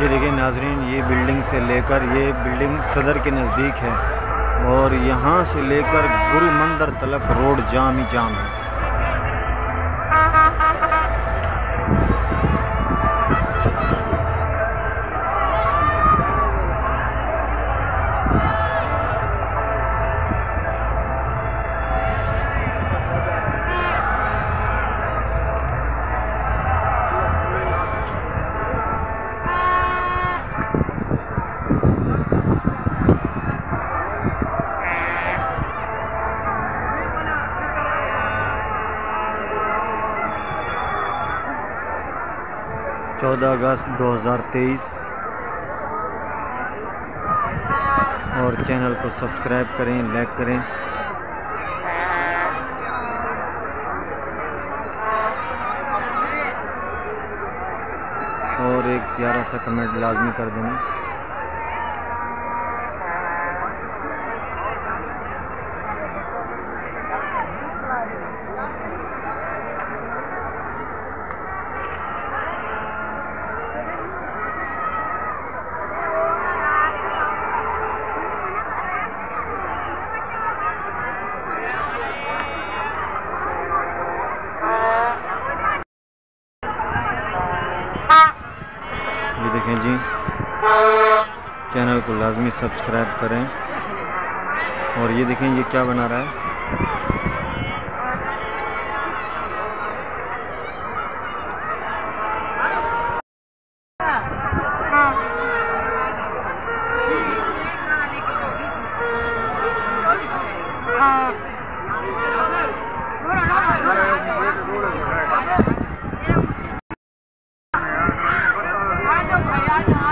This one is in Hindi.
ये देखिए नाजरीन, ये बिल्डिंग से लेकर ये बिल्डिंग सदर के नज़दीक है और यहाँ से लेकर गुरु मंदिर तलक रोड जाम ही जाम है। चौदह अगस्त 2023 और चैनल को सब्सक्राइब करें, लाइक करें। और एक प्यारा सा कमेंट लाजमी कर देना। ये देखें जी। चैनल को लाजमी सब्सक्राइब करें। और ये देखें, ये क्या बना रहा है। Bye, guys.